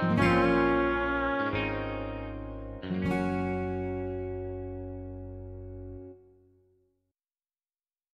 Bye.